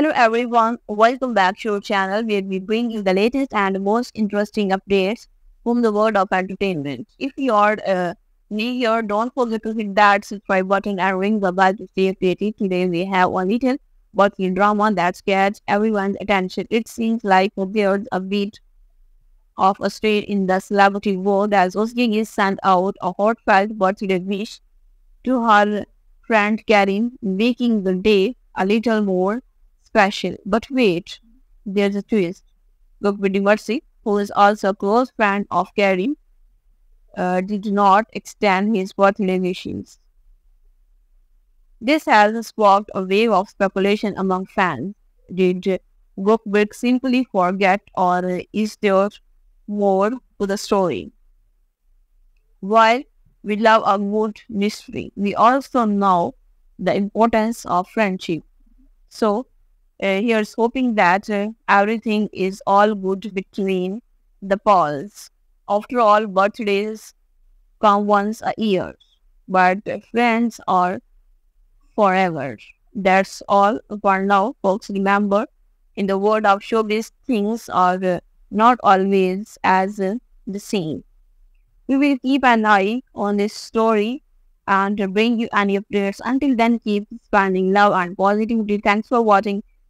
Hello everyone, welcome back to our channel where we bring you the latest and most interesting updates from the world of entertainment. If you are uh, new here, don't forget to hit that subscribe button and ring the bell to stay updated. Today we have a little watching drama that gets everyone's attention. It seems like there's a bit of a state in the celebrity world as Özge is sent out a heartfelt birthday wish to her friend Karim, making the day a little more special. But wait, there's a twist. Mercy, who is also a close friend of Karim, uh, did not extend his wishes. This has sparked a wave of speculation among fans. Did Gökberk simply forget or is there more to the story? While we love a good mystery, we also know the importance of friendship. So here's hoping that uh, everything is all good between the Pauls. After all, birthdays come once a year, but friends are forever. That's all for now, folks. Remember, in the world of showbiz, things are uh, not always as uh, the same. We will keep an eye on this story and bring you any updates. Until then, keep spreading love and positivity. Thanks for watching.